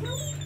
Não.